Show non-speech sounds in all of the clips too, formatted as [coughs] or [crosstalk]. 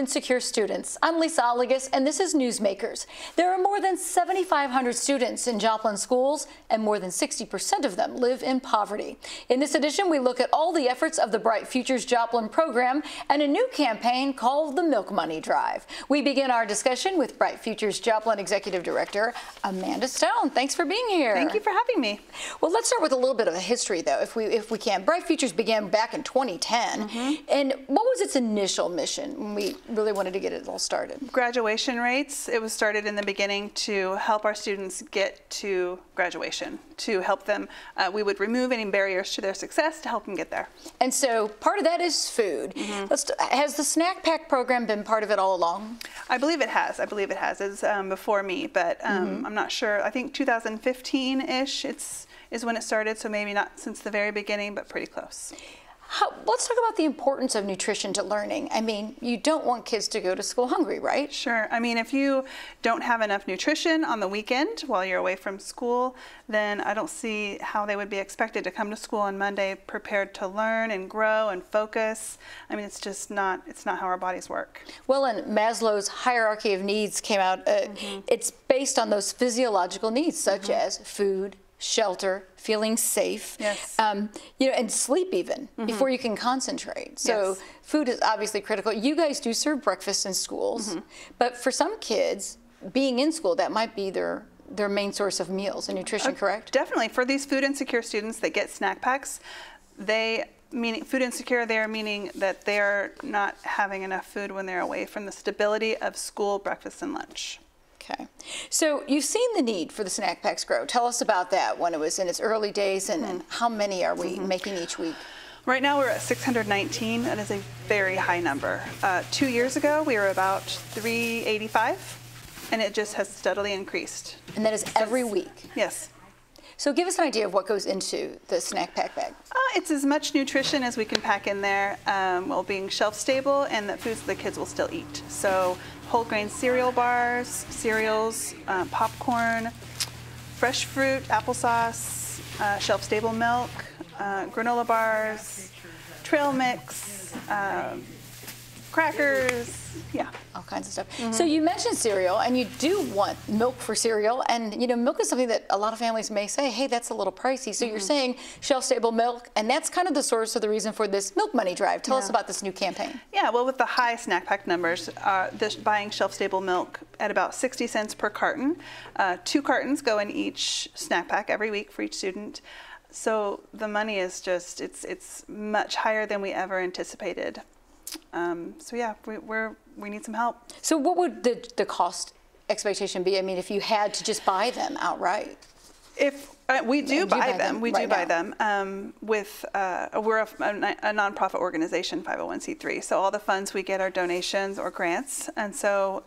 insecure students. I'm Lisa Oligas, and this is Newsmakers. There are more than 7,500 students in Joplin schools, and more than 60% of them live in poverty. In this edition, we look at all the efforts of the Bright Futures Joplin program and a new campaign called the Milk Money Drive. We begin our discussion with Bright Futures Joplin Executive Director Amanda Stone. Thanks for being here. Thank you for having me. Well, let's start with a little bit of a history, though, if we if we can. Bright Futures began back in 2010, mm -hmm. and what was its initial mission when we really wanted to get it all started? Graduation rates. It was started in the beginning to help our students get to graduation, to help them. Uh, we would remove any barriers to their success to help them get there. And so part of that is food. Mm -hmm. Has the snack pack program been part of it all along? I believe it has. I believe it has. It's um, before me, but um, mm -hmm. I'm not sure. I think 2015-ish. It's is when it started, so maybe not since the very beginning, but pretty close. How, let's talk about the importance of nutrition to learning. I mean, you don't want kids to go to school hungry, right? Sure. I mean, if you don't have enough nutrition on the weekend while you're away from school, then I don't see how they would be expected to come to school on Monday prepared to learn and grow and focus. I mean, it's just not, it's not how our bodies work. Well, and Maslow's hierarchy of needs came out. Uh, mm -hmm. It's based on those physiological needs, such mm -hmm. as food, shelter, feeling safe, yes. um, you know, and sleep even mm -hmm. before you can concentrate. So yes. food is obviously critical. You guys do serve breakfast in schools, mm -hmm. but for some kids, being in school, that might be their their main source of meals and nutrition, uh, correct? Definitely. For these food insecure students that get snack packs, they meaning food insecure there meaning that they're not having enough food when they're away from the stability of school breakfast and lunch. Okay. So you've seen the need for the snack packs grow. Tell us about that when it was in its early days and, mm -hmm. and how many are we mm -hmm. making each week? Right now we're at 619. That is a very high number. Uh, two years ago we were about 385 and it just has steadily increased. And that is every week? Yes. So give us an idea of what goes into the snack pack bag. Uh, it's as much nutrition as we can pack in there um, while being shelf stable and that foods the kids will still eat. So whole grain cereal bars, cereals, uh, popcorn, fresh fruit, applesauce, uh, shelf stable milk, uh, granola bars, trail mix, um, crackers, yeah. All kinds of stuff. Mm -hmm. So you mentioned cereal, and you do want milk for cereal, and you know milk is something that a lot of families may say, hey, that's a little pricey. So mm -hmm. you're mm-hmm. saying shelf-stable milk, and that's kind of the source of the reason for this milk money drive. Tell yeah. us about this new campaign. Yeah, well, with the high snack pack numbers, uh, this buying shelf-stable milk at about 60 cents per carton. Uh, two cartons go in each snack pack every week for each student. So the money is just, it's, it's much higher than we ever anticipated. Um, so yeah, we, we're, we need some help. So what would the, the cost expectation be? I mean, if you had to just buy them outright? If uh, we do, buy, buy them. them. we right do buy now. them. Um, with uh, we're a, a, nonprofit organization, 501c3. So all the funds we get are donations or grants, and so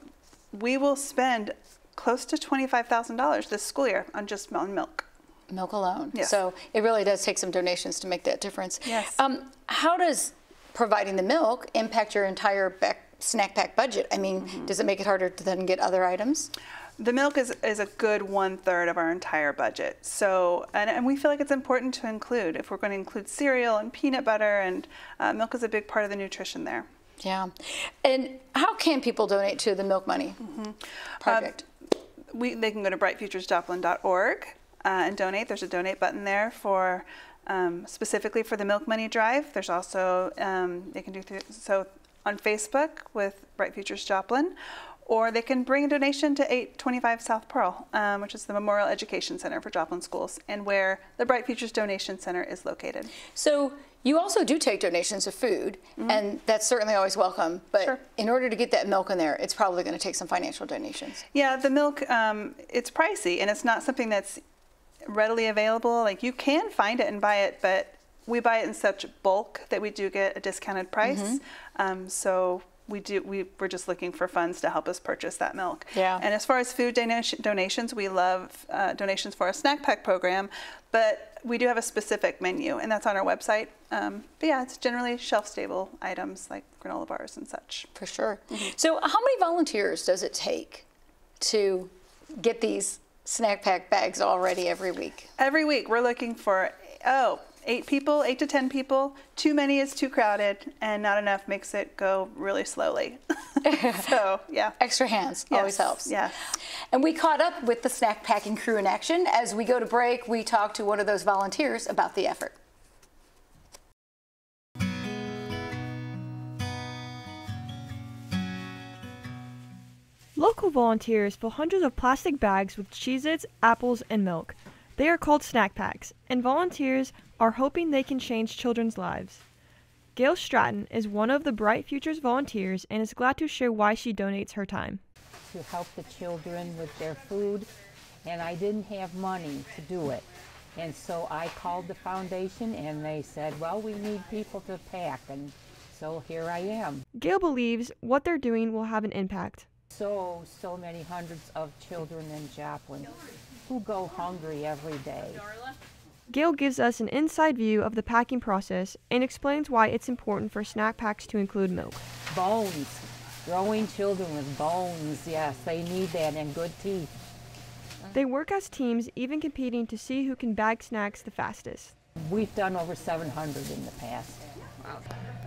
we will spend close to $25,000 this school year on just on milk. Milk alone. Yes. So it really does take some donations to make that difference. Yes. Um, how does providing the milk impact your entire back, snack pack budget? I mean, mm -hmm. does it make it harder to then get other items? The milk is, is a good one third of our entire budget. So, and, and we feel like it's important to include if we're going to include cereal and peanut butter, and uh, milk is a big part of the nutrition there. Yeah. And how can people donate to the Milk Money mm -hmm. project? Uh, we, they can go to brightfuturesjoplin.org uh, and donate. There's a donate button there for um, specifically for the Milk Money Drive. There's also, um, they can do th so on Facebook with Bright Futures Joplin, or they can bring a donation to 825 South Pearl, um, which is the Memorial Education Center for Joplin Schools, and where the Bright Futures Donation Center is located. So you also do take donations of food, mm -hmm. and that's certainly always welcome. But sure. in order to get that milk in there, it's probably going to take some financial donations. Yeah, the milk, um, it's pricey, and it's not something that's readily available. Like you can find it and buy it, but we buy it in such bulk that we do get a discounted price. Mm -hmm. um, so we do we we're just looking for funds to help us purchase that milk. Yeah. And as far as food donation, donations, we love uh, donations for our snack pack program, but we do have a specific menu, and that's on our website. Um, but yeah, it's generally shelf stable items like granola bars and such. For sure. Mm -hmm. So how many volunteers does it take to get these snack pack bags already every week? Every week we're looking for, oh, eight people, eight to 10 people. Too many is too crowded, and not enough makes it go really slowly. [laughs] so, yeah. Extra hands Yes, always helps. yes. And we caught up with the snack packing crew in action. As we go to break, we talked to one of those volunteers about the effort. Local volunteers fill hundreds of plastic bags with Cheez Its, apples, and milk. They are called snack packs, and volunteers are hoping they can change children's lives. Gail Stratton is one of the Bright Futures volunteers and is glad to share why she donates her time. to help the children with their food, and I didn't have money to do it. And so I called the foundation, and they said, Well, we need people to pack, and so here I am. Gail believes what they're doing will have an impact. So, so many hundreds of children in Joplin who go hungry every day. Gail gives us an inside view of the packing process and explains why it's important for snack packs to include milk. Bones, growing children with bones, yes, they need that, and good teeth. They work as teams, even competing to see who can bag snacks the fastest. We've done over 700 in the past.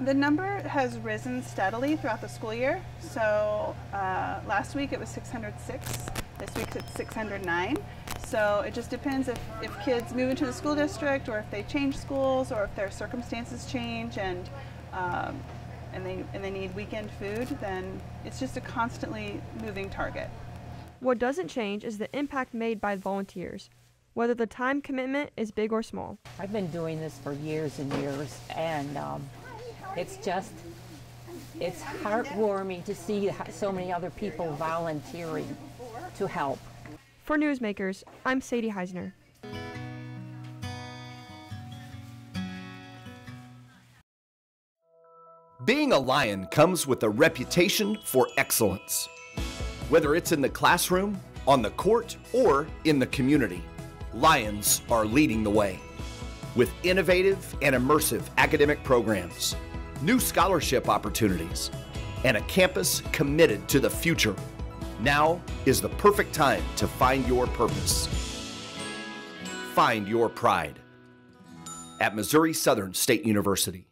The number has risen steadily throughout the school year. So uh, last week it was 606. This week it's 609. So it just depends if, if kids move into the school district or if they change schools or if their circumstances change and um, and they and they need weekend food. Then it's just a constantly moving target. What doesn't change is the impact made by volunteers, whether the time commitment is big or small. I've been doing this for years and years, and um, it's just, it's heartwarming to see so many other people volunteering to help. For Newsmakers, I'm Sadie Heisner. Being a lion comes with a reputation for excellence. Whether it's in the classroom, on the court, or in the community, Lions are leading the way. With innovative and immersive academic programs, new scholarship opportunities, and a campus committed to the future, now is the perfect time to find your purpose. Find your pride at Missouri Southern State University.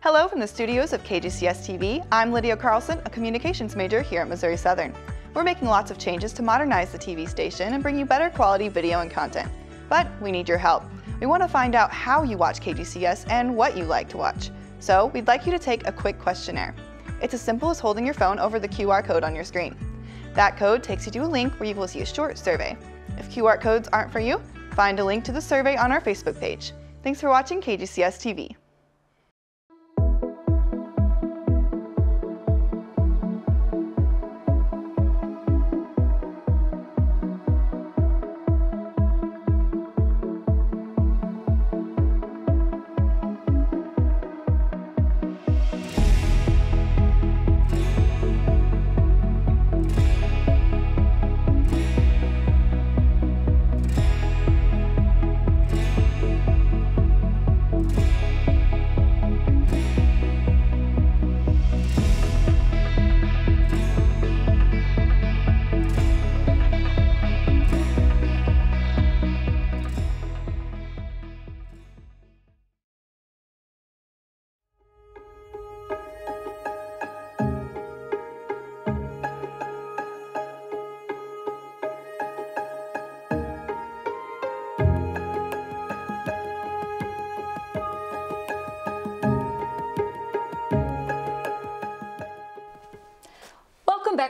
Hello from the studios of KGCS TV. I'm Lydia Carlson, a communications major here at Missouri Southern. We're making lots of changes to modernize the TV station and bring you better quality video and content. But we need your help. We want to find out how you watch KGCS and what you like to watch. So we'd like you to take a quick questionnaire. It's as simple as holding your phone over the QR code on your screen. That code takes you to a link where you will see a short survey. If QR codes aren't for you, find a link to the survey on our Facebook page. Thanks for watching KGCS TV.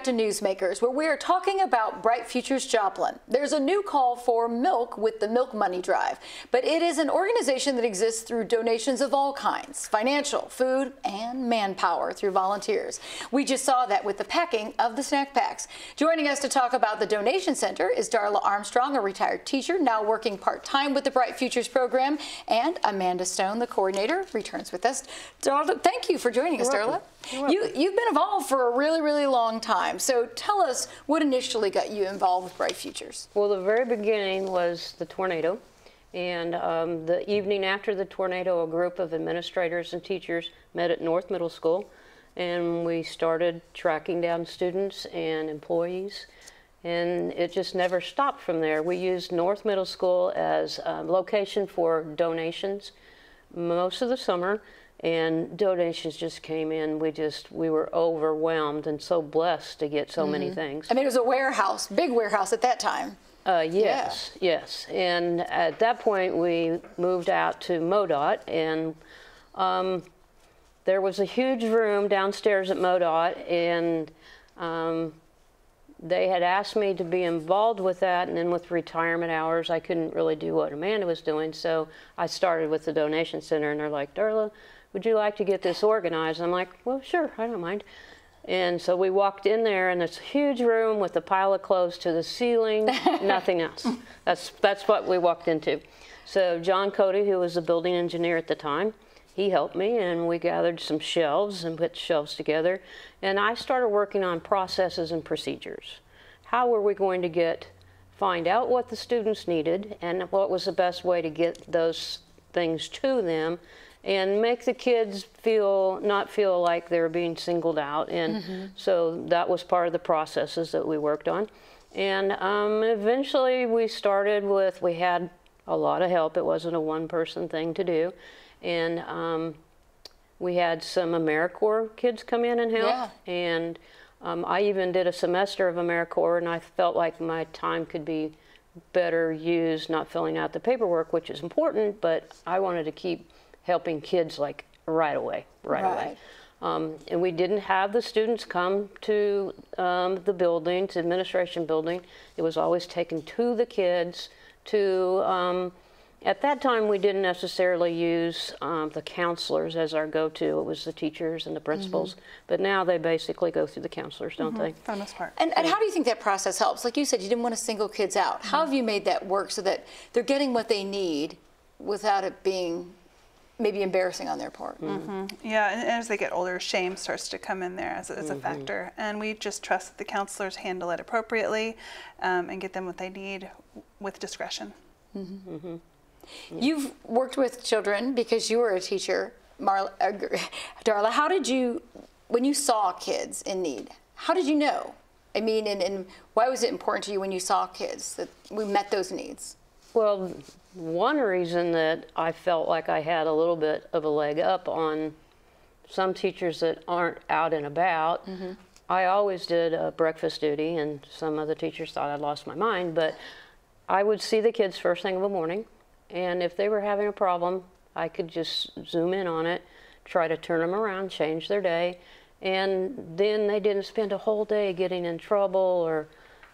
To Newsmakers, where we are talking about Bright Futures Joplin. There's a new call for milk with the Milk Money Drive, but it is an organization that exists through donations of all kinds financial, food, and manpower through volunteers. We just saw that with the packing of the snack packs. Joining us to talk about the donation center is Darla Armstrong, a retired teacher now working part time with the Bright Futures program, and Amanda Stone, the coordinator, returns with us. Darla, thank you for joining us, Darla. You, you've been involved for a really, really long time. So tell us what initially got you involved with Bright Futures. Well, the very beginning was the tornado. And um, the evening after the tornado, a group of administrators and teachers met at North Middle School. And we started tracking down students and employees And it just never stopped from there. We used North Middle School as a location for donations most of the summer, and donations just came in. We just we were overwhelmed and so blessed to get so many things. I mean, it was a warehouse, big warehouse at that time. Uh, yes, yes. And at that point, we moved out to MoDOT, and um, there was a huge room downstairs at MoDOT, and um, they had asked me to be involved with that, and then with retirement hours, I couldn't really do what Amanda was doing, so I started with the donation center, and they're like, Darla, would you like to get this organized? I'm like, well, sure, I don't mind. And so we walked in there, and it's a huge room with a pile of clothes to the ceiling, [laughs] nothing else. That's that's what we walked into. So John Cody, who was the building engineer at the time, he helped me, and we gathered some shelves and put shelves together. And I started working on processes and procedures. How were we going to get find out what the students needed, and what was the best way to get those things to them and make the kids feel not feel like they're being singled out and so that was part of the processes that we worked on. And um, eventually we started with we had a lot of help. It wasn't a one person thing to do. And um, we had some AmeriCorps kids come in and help. Yeah. and um, I even did a semester of AmeriCorps and I felt like my time could be better used not filling out the paperwork which is important but I wanted to keep helping kids like right away, right, Right. away. Um, and we didn't have the students come to um, the building, to administration building. It was always taken to the kids. To um, at that time, we didn't necessarily use um, the counselors as our go-to. It was the teachers and the principals. But now they basically go through the counselors, don't they? For the most part. And, and how do you think that process helps? Like you said, you didn't want to single kids out. How have you made that work so that they're getting what they need without it being maybe embarrassing on their part? Mm-hmm. Mm-hmm. Yeah, and as they get older, shame starts to come in there as, a- as a mm-hmm. factor. And we just trust that the counselors handle it appropriately um, and get them what they need with discretion. You've worked with children because you were a teacher, Marla, uh, [laughs] Darla. How did you, when you saw kids in need, how did you know? I mean, and, and why was it important to you when you saw kids that we met those needs? Well, one reason that I felt like I had a little bit of a leg up on some teachers that aren't out and about, mm-hmm. I always did a breakfast duty, and some other teachers thought I'd lost my mind, but I would see the kids first thing in the morning, and if they were having a problem, I could just zoom in on it, try to turn them around, change their day, and then they didn't spend a whole day getting in trouble or,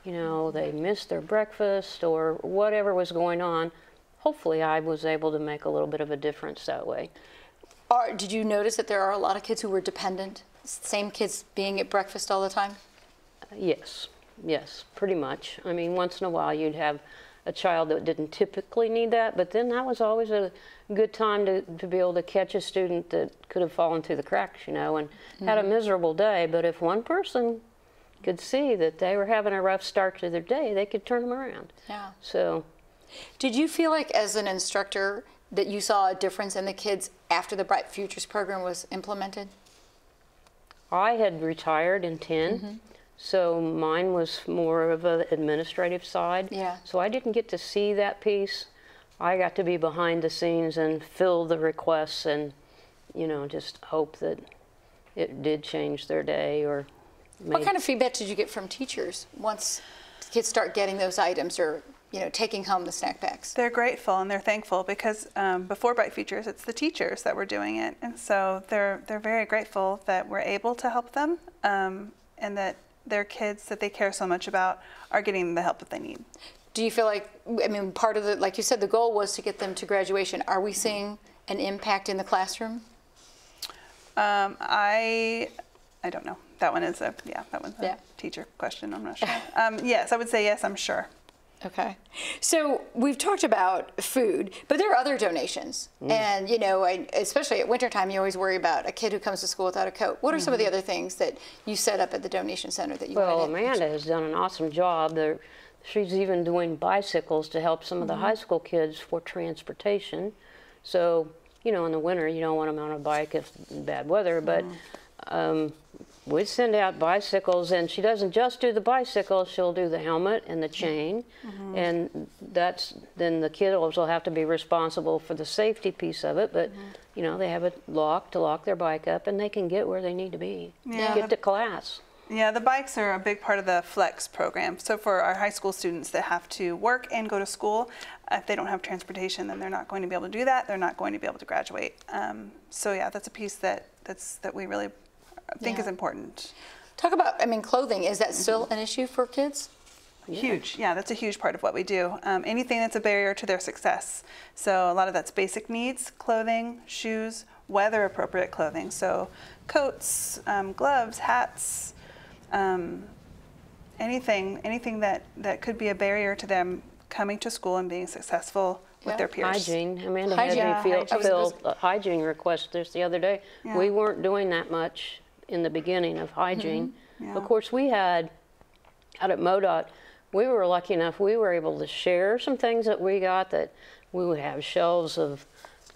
you know, they missed their breakfast or whatever was going on. Hopefully, I was able to make a little bit of a difference that way. Or did you notice that there are a lot of kids who were dependent? Same kids being at breakfast all the time? Uh, yes, yes, pretty much. I mean, once in a while you'd have a child that didn't typically need that, but then that was always a good time to, to be able to catch a student that could have fallen through the cracks, you know, and had a mm-hmm. miserable day. But if one person could see that they were having a rough start to their day, they could turn them around. Yeah. So, Did you feel like, as an instructor, that you saw a difference in the kids after the Bright Futures program was implemented? I had retired in 10, mm-hmm. so mine was more of an administrative side. Yeah. So I didn't get to see that piece. I got to be behind the scenes and fill the requests and, you know, just hope that it did change their day or What kind of feedback did you get from teachers once kids start getting those items or, you know, taking home the snack packs? They're grateful and they're thankful because um, before Bright Futures, it's the teachers that were doing it, and so they're they're very grateful that we're able to help them um, and that their kids that they care so much about are getting the help that they need. Do you feel like, I mean, part of the, like you said, the goal was to get them to graduation. Are we seeing an impact in the classroom? Um, I I don't know. That one is a yeah. That one's a Yeah. teacher question. I'm not sure. [laughs] um, yes, I would say yes. I'm sure. Okay. So we've talked about food, but there are other donations. And, you know, I, especially at wintertime, you always worry about a kid who comes to school without a coat. What are some of the other things that you set up at the donation center that you Well, wanted to- Amanda has done an awesome job. There, she's even doing bicycles to help some of the high school kids for transportation. So, you know, in the winter, you don't want them on a bike if bad weather, but um, we send out bicycles, and she doesn't just do the bicycle; she'll do the helmet and the chain, Mm-hmm. and that's then the kiddos will have to be responsible for the safety piece of it. But Mm-hmm. you know, they have a lock to lock their bike up, and they can get where they need to be, Yeah. get to class. Yeah, the bikes are a big part of the Flex program. So for our high school students that have to work and go to school, if they don't have transportation, then they're not going to be able to do that. They're not going to be able to graduate. Um, so yeah, that's a piece that that's that we really think is important. Talk about, I mean, clothing. Is that still an issue for kids? Huge. Yeah, that's a huge part of what we do. Um, anything that's a barrier to their success. So a lot of that's basic needs, clothing, shoes, weather appropriate clothing. So coats, um, gloves, hats, um, anything, anything that, that could be a barrier to them coming to school and being successful with their peers. Hygiene. Amanda Hygiene. had Yeah, me fill, hygiene. fill a hygiene request this the other day. Yeah. We weren't doing that much in the beginning of hygiene. Mm-hmm. Yeah. Of course, we had out at MoDOT, we were lucky enough we were able to share some things that we got that we would have shelves of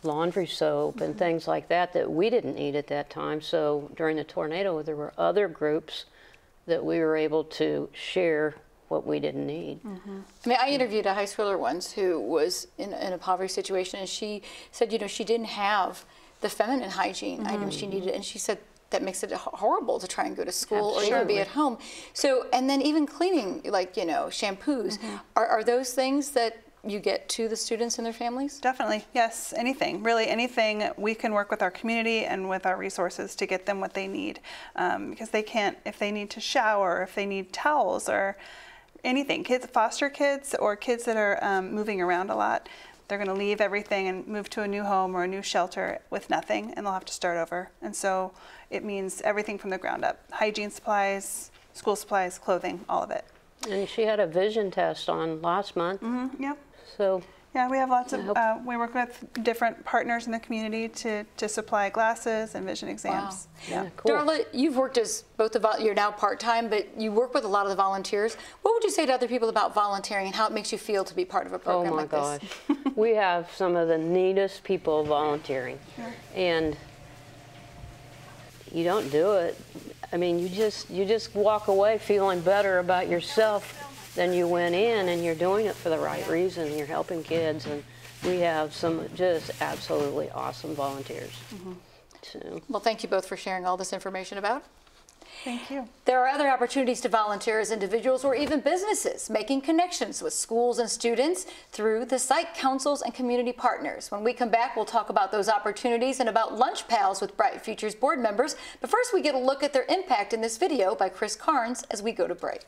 laundry soap and mm-hmm. things like that that we didn't need at that time. So during the tornado, there were other groups that we were able to share what we didn't need. Mm-hmm. I mean, I interviewed a high schooler once who was in, in a poverty situation, and she said, you know, she didn't have the feminine hygiene items she needed, and she said that makes it horrible to try and go to school or even be at home. So, and then even cleaning, like you know, shampoos, are, are those things that you get to the students and their families? Definitely, yes. Anything, really, anything. We can work with our community and with our resources to get them what they need, um, because they can't. If they need to shower, if they need towels, or anything, kids, foster kids, or kids that are um, moving around a lot, they're going to leave everything and move to a new home or a new shelter with nothing, and they'll have to start over. And so it means everything from the ground up: hygiene supplies, school supplies, clothing, all of it. And she had a vision test on last month. Mm, yep. So Yeah, we have lots of, uh, we work with different partners in the community to, to supply glasses and vision exams. Yeah, cool. Darla, you've worked as both the you're now part time, but you work with a lot of the volunteers. What would you say to other people about volunteering and how it makes you feel to be part of a Oh program my like gosh. this? [laughs] we have some of the neatest people volunteering. And you don't do it. I mean, you just you just walk away feeling better about yourself than you went in and you're doing it for the right reason. You're helping kids and we have some just absolutely awesome volunteers. Mm-hmm. So, Well, thank you both for sharing all this information about. Thank you. There are other opportunities to volunteer as individuals or even businesses, making connections with schools and students through the site councils and community partners. When we come back, we'll talk about those opportunities and about lunch pals with Bright Futures board members. But first, we get a look at their impact in this video by Chris Carnes as we go to break.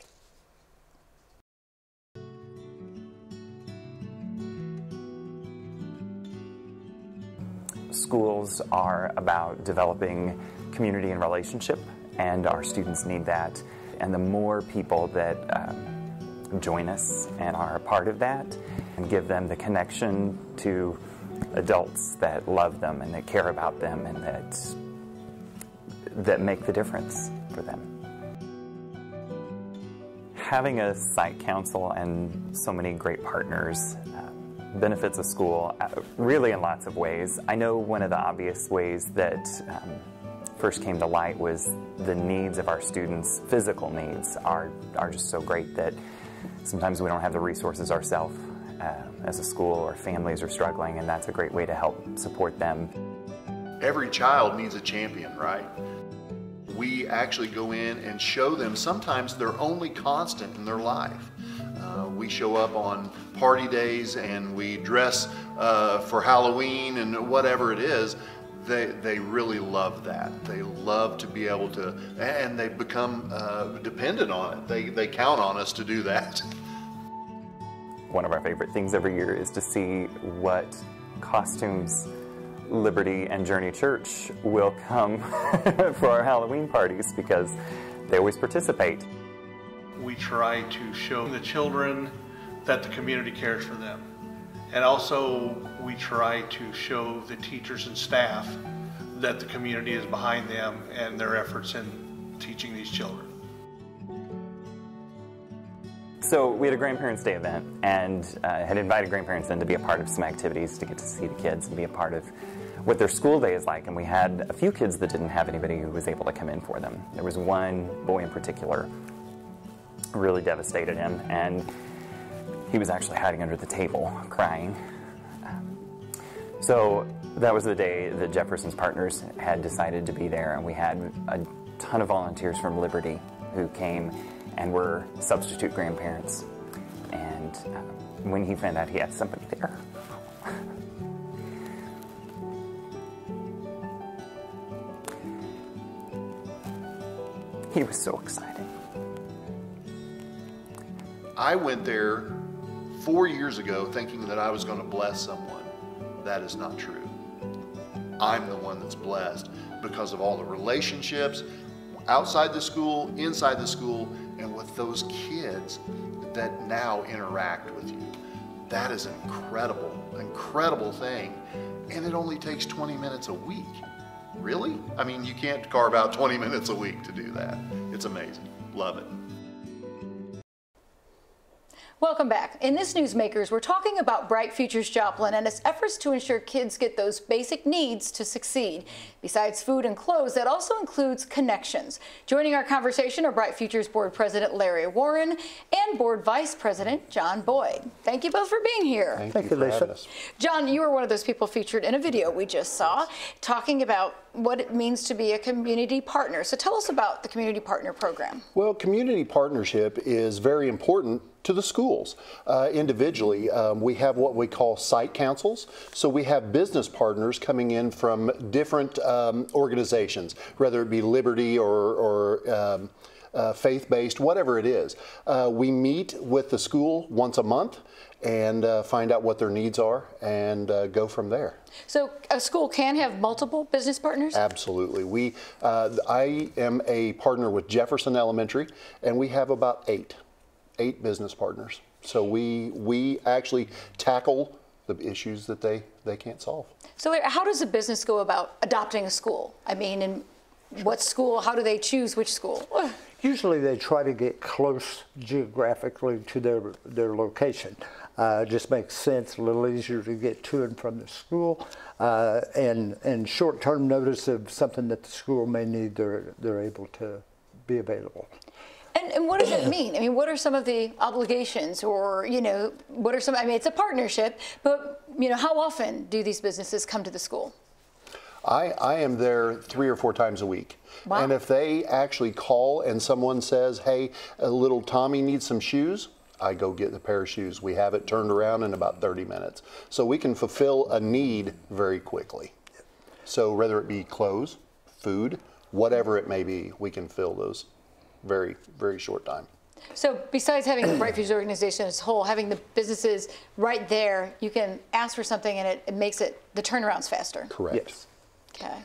Schools are about developing community and relationship, and our students need that. And the more people that um, join us and are a part of that, and give them the connection to adults that love them and that care about them and that that make the difference for them. Having a site council and so many great partners uh, benefits a school uh, really in lots of ways. I know one of the obvious ways that um, first came to light was the needs of our students, physical needs, are, are just so great that sometimes we don't have the resources ourselves uh, as a school or families are struggling, and that's a great way to help support them. Every child needs a champion, right? We actually go in and show them sometimes their only constant in their life. Uh, we show up on party days and we dress uh, for Halloween and whatever it is. They, they really love that. They love to be able to, and they become uh, dependent on it. They, they count on us to do that. [laughs] One of our favorite things every year is to see what costumes Liberty and Journey Church will come [laughs] for our Halloween parties because they always participate. We try to show the children that the community cares for them. And also, we try to show the teachers and staff that the community is behind them and their efforts in teaching these children. So we had a Grandparents' Day event and uh, had invited grandparents in to be a part of some activities to get to see the kids and be a part of what their school day is like. And we had a few kids that didn't have anybody who was able to come in for them. There was one boy in particular, really devastated him, and he was actually hiding under the table crying. So that was the day that Jefferson's partners had decided to be there, and we had a ton of volunteers from Liberty who came and were substitute grandparents. And uh, when he found out he had somebody there, [laughs] he was so excited. I went there four years ago thinking that I was going to bless someone. That is not true. I'm the one that's blessed because of all the relationships outside the school, inside the school, and with those kids that now interact with you. That is an incredible, incredible thing. And it only takes 20 minutes a week. Really? I mean, you can't carve out 20 minutes a week to do that. It's amazing. Love it. Well, Welcome back. In this Newsmakers, we're talking about Bright Futures Joplin and its efforts to ensure kids get those basic needs to succeed. Besides food and clothes, that also includes connections. Joining our conversation are Bright Futures Board President Larry Warren and Board Vice President John Boyd. Thank you both for being here. Thank, Thank you, you Lisa. John, you were one of those people featured in a video we just saw talking about what it means to be a community partner. So tell us about the Community Partner Program. Well, community partnership is very important to the schools. Uh, individually, um, we have what we call site councils. So we have business partners coming in from different um, organizations, whether it be Liberty or, or um, uh, faith-based, whatever it is. Uh, we meet with the school once a month and uh, find out what their needs are and uh, go from there. So a school can have multiple business partners? Absolutely. We, uh, I am a partner with Jefferson Elementary and we have about eight eight business partners. So we we actually tackle the issues that they they can't solve. So how does a business go about adopting a school? I mean, in what school? How do they choose which school? [sighs] Usually they try to get close geographically to their their location. Uh, just makes sense, a little easier to get to and from the school, uh, and and short-term notice of something that the school may need, they're they're able to be available. And, and, what does it [coughs] mean? I mean, what are some of the obligations or, you know, what are some, I mean, it's a partnership, but, you know, how often do these businesses come to the school? I, I am there three or four times a week. Wow. And if they actually call and someone says, hey, a little Tommy needs some shoes, I go get the pair of shoes. We have it turned around in about 30 minutes. So we can fulfill a need very quickly. So whether it be clothes, food, whatever it may be, we can fill those very, very short time. So besides having the Bright Futures organization as a whole, having the businesses right there, you can ask for something and it, it makes it, the turnaround's faster. Correct. Yes. Okay.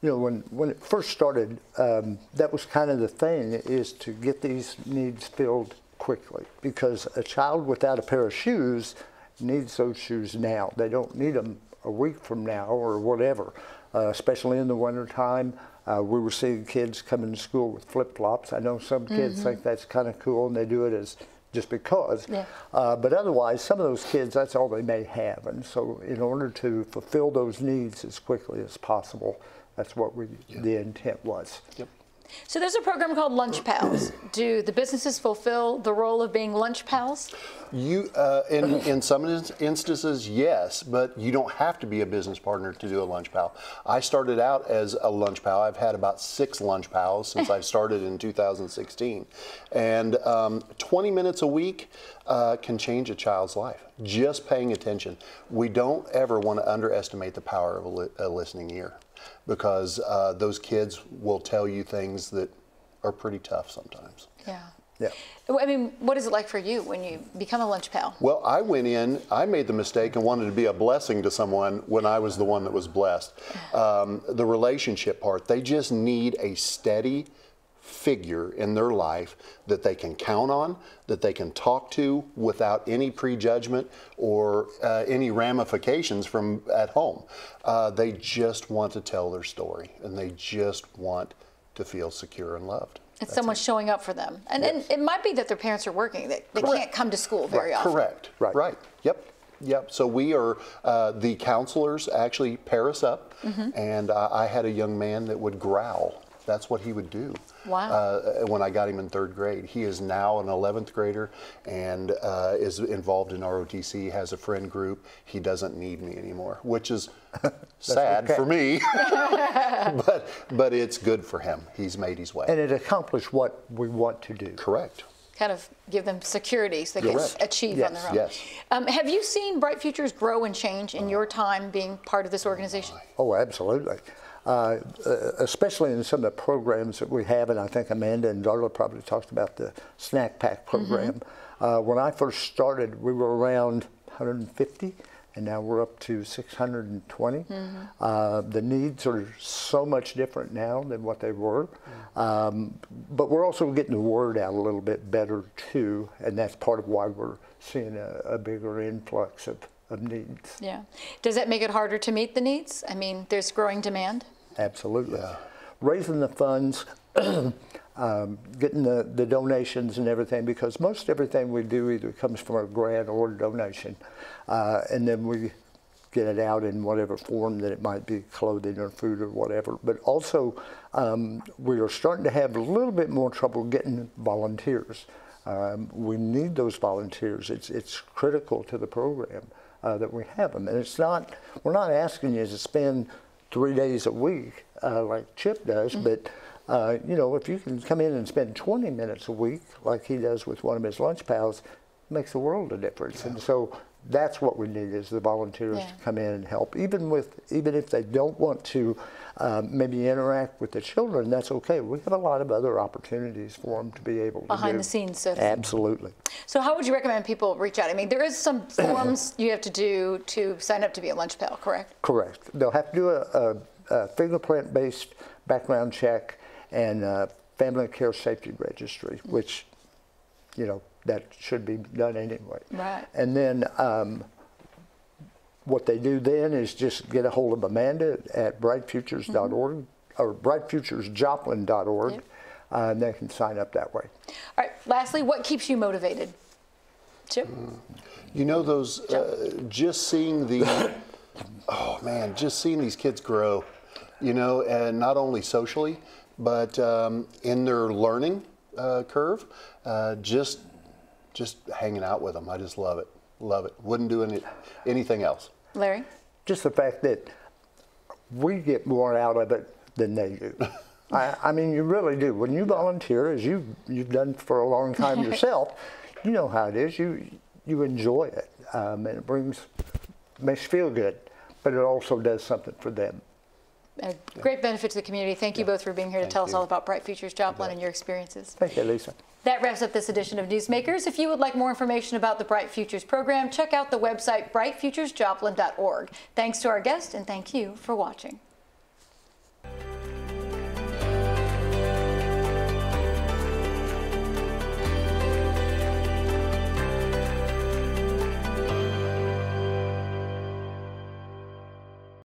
You know, when, when it first started, um, that was kind of the thing, is to get these needs filled quickly. Because a child without a pair of shoes needs those shoes now. They don't need them a week from now or whatever, uh, especially in the wintertime. Uh, we were seeing kids coming to school with flip flops. I know some kids mm -hmm. think that's kind of cool and they do it as just because. Yeah. Uh, but otherwise, some of those kids, that's all they may have. And so, in order to fulfill those needs as quickly as possible, that's what we, yeah. the intent was. Yep. So there's a program called Lunch Pals. Do the businesses fulfill the role of being lunch pals? You, uh, in, in some instances, yes, but you don't have to be a business partner to do a lunch pal. I started out as a lunch pal. I've had about six lunch pals since I started in 2016. And um, 20 minutes a week uh, can change a child's life. Just paying attention. We don't ever want to underestimate the power of a, li a listening ear because uh, those kids will tell you things that are pretty tough sometimes. Yeah. Yeah. I mean, what is it like for you when you become a lunch pal? Well, I went in, I made the mistake and wanted to be a blessing to someone when I was the one that was blessed. Um, the relationship part, they just need a steady, figure in their life that they can count on, that they can talk to without any prejudgment or uh, any ramifications from at home. Uh, they just want to tell their story and they just want to feel secure and loved. It's someone it. showing up for them. And, yes. and, it might be that their parents are working, that they can't come to school very right. often. Correct. Right. Right. Yep. Yep. So we are uh, the counselors actually pair us up, and uh, I had a young man that would growl. That's what he would do. Wow. Uh, when I got him in third grade, he is now an 11th grader and uh, is involved in ROTC. Has a friend group. He doesn't need me anymore, which is [laughs] sad okay. for me, [laughs] but but it's good for him. He's made his way. And it accomplished what we want to do. Correct. Kind of give them security so they Correct. can achieve on their own. yes. Um, have you seen Bright Futures grow and change in your time being part of this organization? Oh, absolutely. Uh, especially in some of the programs that we have, and I think Amanda and Darla probably talked about the snack pack program. Uh, when I first started, we were around 150, and now we're up to 620. Uh, the needs are so much different now than what they were, um, but we're also getting the word out a little bit better too, and that's part of why we're seeing a, a bigger influx of, of needs. Yeah. Does that make it harder to meet the needs? I mean, there's growing demand. Absolutely. Raising the funds, [clears throat] um, getting the, the donations and everything, because most everything we do either comes from a grant or a donation. Uh, and then we get it out in whatever form that it might be clothing or food or whatever. But also, um, we are starting to have a little bit more trouble getting volunteers. Um, we need those volunteers. It's, it's critical to the program uh, that we have them. And it's not, we're not asking you to spend three days a week uh, like Chip does, but uh, you know, if you can come in and spend 20 minutes a week like he does with one of his lunch pals, it makes a world of difference. And so that's what we need is the volunteers Yeah. to come in and help. Even with, even if they don't want to um, maybe interact with the children, that's okay. We have a lot of other opportunities for them to be able to Behind do. the scenes, so. Absolutely. So how would you recommend people reach out? I mean, there is some [coughs] forms you have to do to sign up to be a lunch pal, correct? Correct. They'll have to do a, a, a fingerprint-based background check and a family care safety registry, which, you know, that should be done anyway. Right. And then um, what they do then is just get a hold of Amanda at brightfutures.org or brightfuturesjoplin.org, Yep. uh, and they can sign up that way. All right. Lastly, what keeps you motivated? Chip? You know those, uh, just seeing the, [coughs] oh man, just seeing these kids grow, you know, and not only socially, but um, in their learning uh, curve, uh, just, just hanging out with them. I just love it, love it. Wouldn't do any, anything else. Larry? just the fact that we get more out of it than they do. [laughs] I, I mean, you really do. When you volunteer, as you you've done for a long time [laughs] yourself, you know how it is. You you enjoy it, um, and it brings makes you feel good, but it also does something for them. A great benefit to the community. Thank you both for being here to Thank tell us all about Bright Futures Joplin and your experiences. Thank you, Lisa. That wraps up this edition of Newsmakers. If you would like more information about the Bright Futures program, check out the website brightfuturesjoplin.org. Thanks to our guest and thank you for watching.